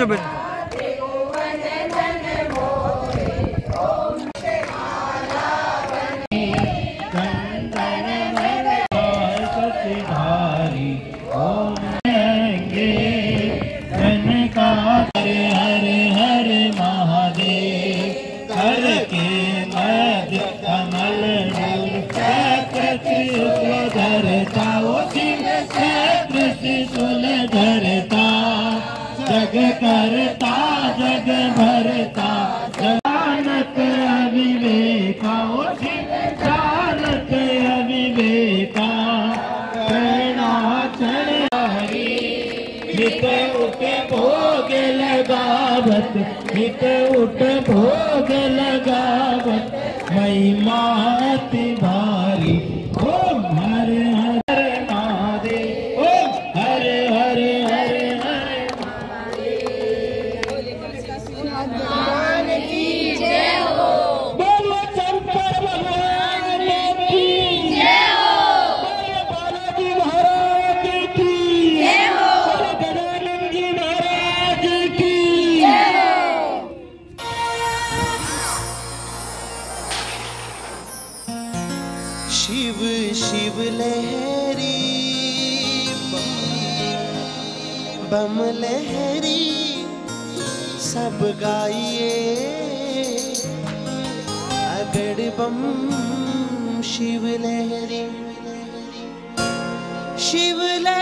좀 해줘. उठ भोग लगावत हित उठ भोग लगावत महिमा अति भाई गम लहरी सब गाइए। अगर बम शिव लहरी शिव लहरी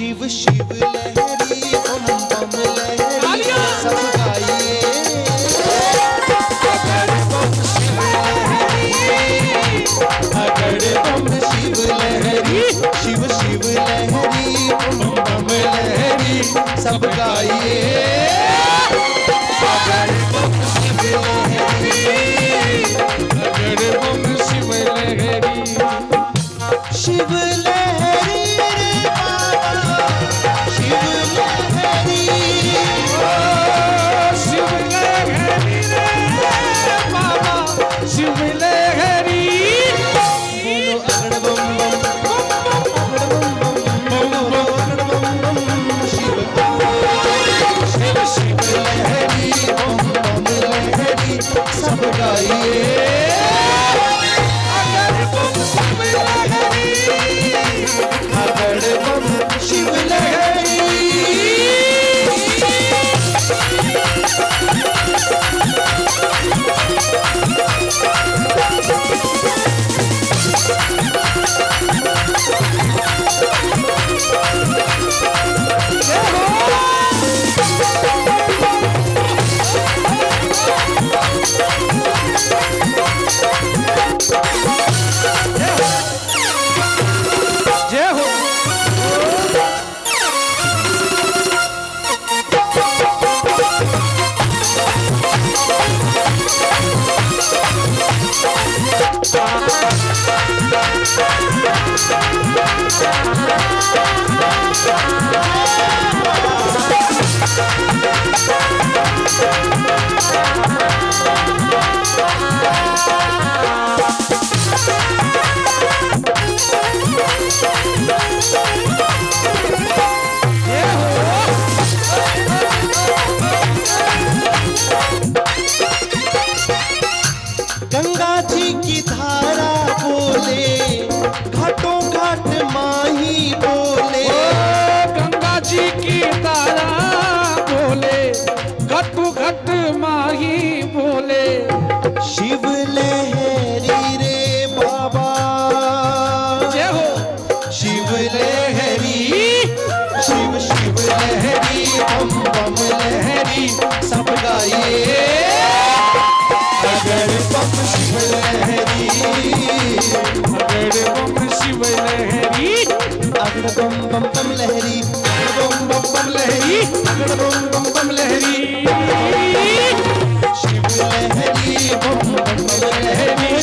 शिव शिव लहरी पम पम लहरी सब गाइए अगर पम शिव लहरी अगर पम शिव लहरी शिव शिव लहरी पम पम लहरी सब गाइए। Thank बम बम बम लहरी बम बम बम लहरी बम बम बम लहरी शिव लहरी बम बम लहरी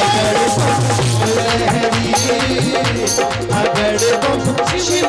अगर बम लहरी अगर बम शिव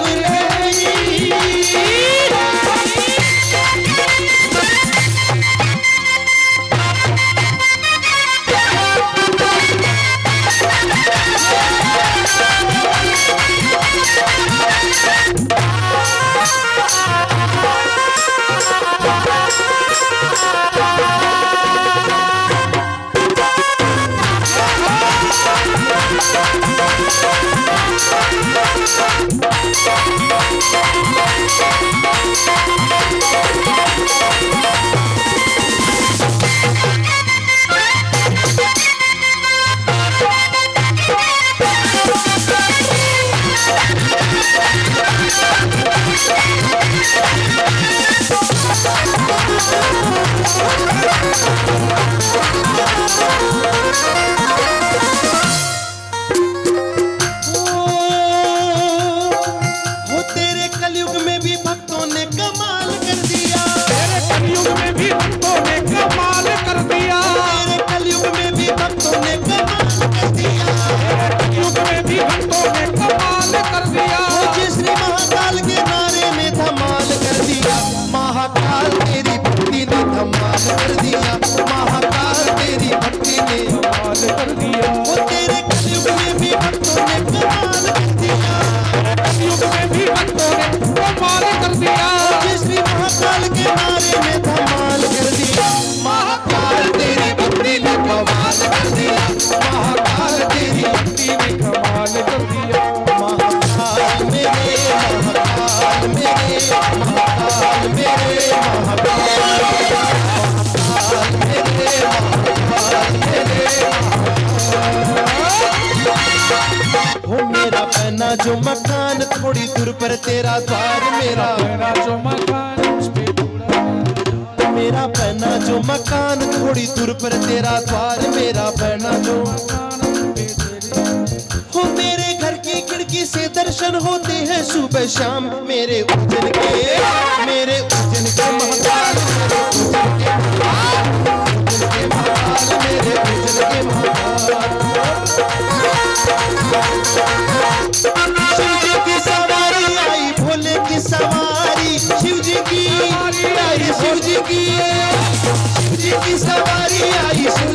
जो मकान थोड़ी दूर पर तेरा द्वार मेरा। जो मकान मेरा। पहना जो मकान थोड़ी दूर पर तेरा द्वार मेरा। पहना जो हो मेरे घर की खिड़की से दर्शन होते हैं सुबह शाम। मेरे उजन के मेरे उजन के महाकाल मेरे उजन के महाकाल मेरे उजन के महाकाल। सवारी आई सुन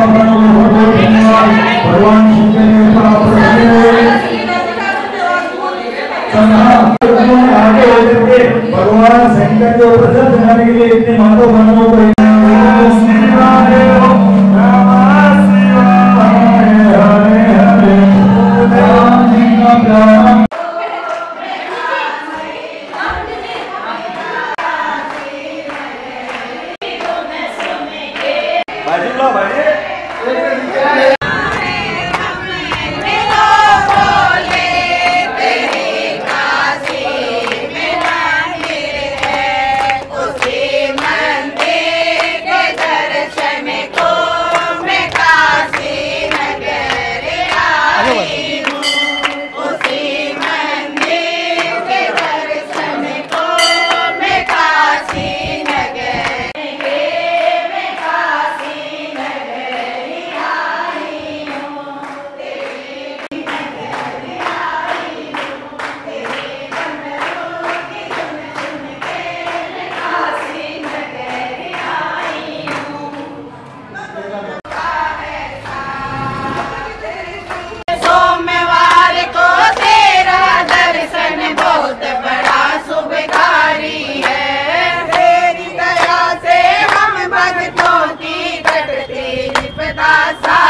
विपदा सारी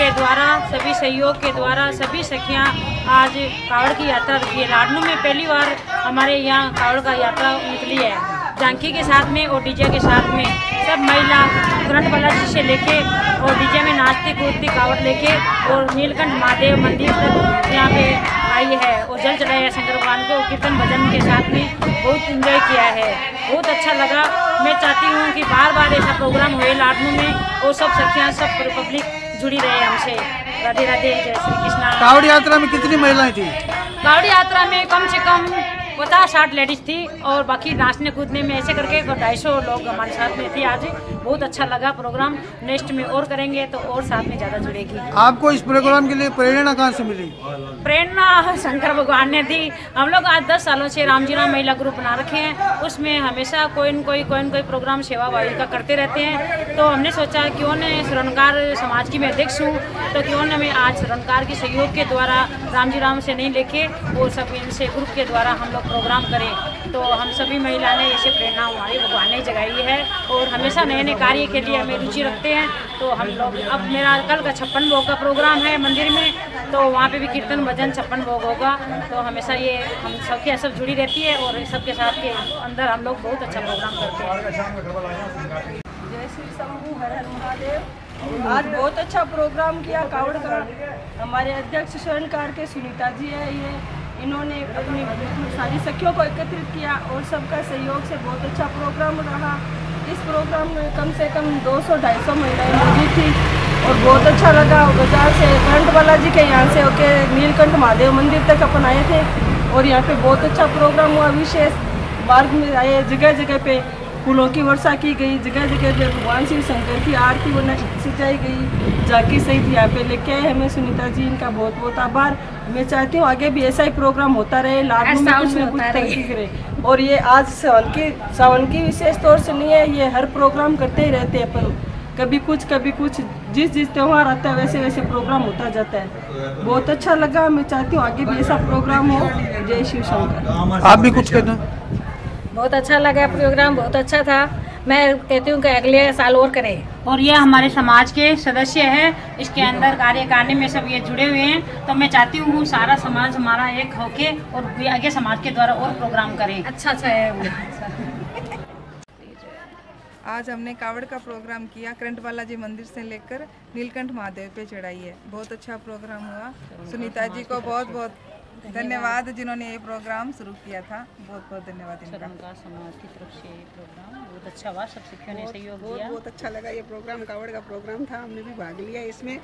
के द्वारा, सभी सहयोग के द्वारा, सभी सखियाँ आज कावड़ की यात्रा रखी है लाडनू में पहली बार हमारे यहाँ कावड़ का यात्रा निकली है। झांकी के साथ में और डीजे के साथ में सब महिला करंट बालाजी से लेके और डीजे में नाचती कूदती कावड़ लेके और नीलकंठ महादेव मंदिर तक यहाँ पे आई है और जल चढ़ाया है शंकर भगवान को। कीर्तन भजन के साथ में बहुत इंजॉय किया है। बहुत अच्छा लगा। मैं चाहती हूँ कि बार बार ऐसा प्रोग्राम हुए लाडनू में और सब सखियाँ, सब पब्लिक जुड़ी रहे हमसे। राधे राधे जय श्री कृष्णा। कावड़ यात्रा में कितनी महिलाएँ थी? कावड़ यात्रा में कम से कम पचास साठ लेडीज़ थी और बाकी नाचने कूदने में ऐसे करके ढाई सौ लोग हमारे साथ में थे आज। बहुत अच्छा लगा प्रोग्राम नेक्स्ट में और करेंगे तो और साथ में ज़्यादा जुड़ेगी। आपको इस प्रोग्राम के लिए प्रेरणा कहाँ से मिली? प्रेरणा शंकर भगवान ने दी। हम लोग आज दस सालों से राम महिला ग्रुप बना रखे हैं। उसमें हमेशा कोई न कोई कोई न कोई प्रोग्राम सेवा भावी का करते रहते हैं। तो हमने सोचा क्यों न सुरनकार समाज की मैं अध्यक्ष हूँ। तो क्यों न मैं आज सुरनकार के सहयोग के द्वारा रामजी राम से नहीं लेके वो सब इनसे ग्रुप के द्वारा हम लोग प्रोग्राम करें तो हम सभी महिला ने ऐसे प्रेरणा हमारी भगवान ने जगाई है और हमेशा नए नए कार्य के लिए हमें रुचि रखते हैं। तो हम लोग, अब मेरा कल का छप्पन भोग का प्रोग्राम है मंदिर में तो वहाँ पे भी कीर्तन भजन छप्पन भोग होगा। तो हमेशा ये हम सबके सब जुड़ी रहती है और सबके साथ के अंदर हम लोग बहुत अच्छा प्रोग्राम करते हैं। जय श्री शंभू, हर हर महादेव। आज बहुत अच्छा प्रोग्राम किया, कावड़ का। हमारे अध्यक्ष स्वर्ण स्वर्णकार के सुनीता जी है ये। इन्होंने अपनी सारी सखियों को एकत्रित किया और सबका सहयोग से बहुत अच्छा प्रोग्राम रहा। इस प्रोग्राम में कम से कम 200-250 महिलाएँ मौजूद थी और बहुत अच्छा लगा। बाज़ार से करंट बालाजी के यहाँ से होके नीलकंठ महादेव मंदिर तक अपन आए थे और यहाँ पे बहुत अच्छा प्रोग्राम हुआ। विशेष मार्ग में आए जगह जगह पे फूलों की वर्षा की गई। जगह जगह पे भगवान शिव शंकर की आरती बना सजाई गई। झांकी सहित यहाँ पे लेके आए हमें सुनीता जी इनका बहुत बहुत आभार। मैं चाहती हूँ आगे भी ऐसा ही प्रोग्राम होता रहे लाभ में कुछ न कुछ तरक्की करे। और ये आज सावन की सावन की विशेष तौर से नहीं है ये हर प्रोग्राम करते ही रहते हैं पर कभी कुछ कभी कुछ जिस जिस त्यौहार आता है वैसे वैसे प्रोग्राम होता जाता है। बहुत अच्छा लगा मैं चाहती हूँ आगे भी ऐसा प्रोग्राम हो। जय शिव शंकर। आप भी कुछ कहना बहुत अच्छा लगा प्रोग्राम बहुत अच्छा था। मैं कहती हूँ कि अगले साल और करें। और ये हमारे समाज के सदस्य हैं। इसके अंदर कार्य करने में सब ये जुड़े हुए हैं। तो मैं चाहती हूँ सारा समाज हमारा एक होके और आगे समाज के द्वारा और प्रोग्राम करें। अच्छा अच्छा है। आज हमने कावड़ का प्रोग्राम किया करंट बालाजी मंदिर से लेकर नीलकंठ महादेव पे चढ़ाई है। बहुत अच्छा प्रोग्राम हुआ। सुनीता जी को बहुत बहुत धन्यवाद। जिन्होंने ये प्रोग्राम शुरू किया था। बहुत बहुत धन्यवाद इनका। समाज की तरफ़ से ये प्रोग्राम बहुत अच्छा हुआ सब शिक्षकों ने सहयोग बहुत बहुत अच्छा लगा ये प्रोग्राम कावड़ का प्रोग्राम था। हमने भी भाग लिया इसमें।